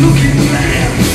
Looking man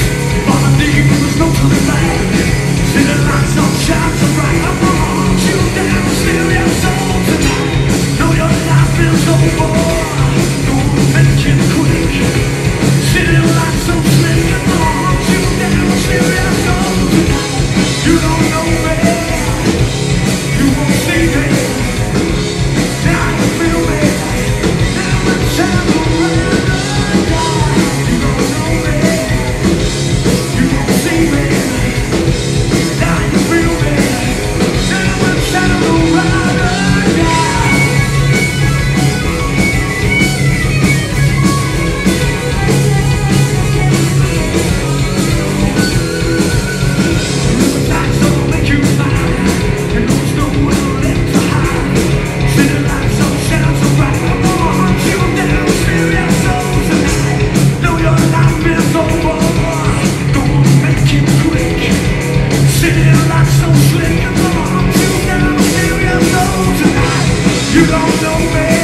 don't make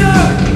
Sir!